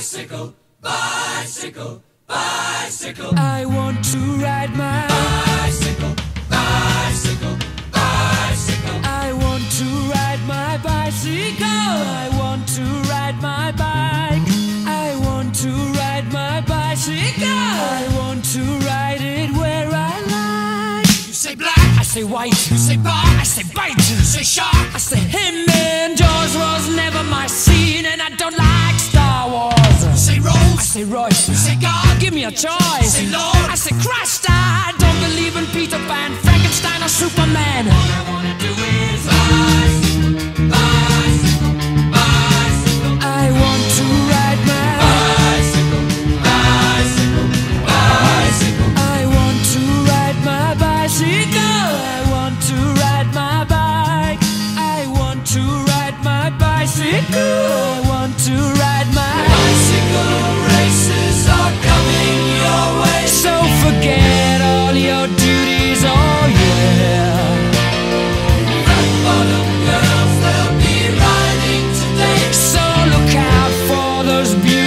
Bicycle, bicycle, bicycle. I want to ride my Bicycle, bicycle, bicycle. I want to ride my bicycle. I want to ride my bike. I want to ride my bicycle. I want to ride it where I like. You say black, I say white. you say bar, I say bite. you say shark. I say him say I say God, give me a choice. Say Lord. I say Christ, I don't believe in Peter Pan, Frankenstein or Superman. All I wanna do is. I want to ride my bicycle, bicycle, bicycle. I want to ride my bicycle. I want to ride my bike. I want to ride my bicycle. I want to ride my meus.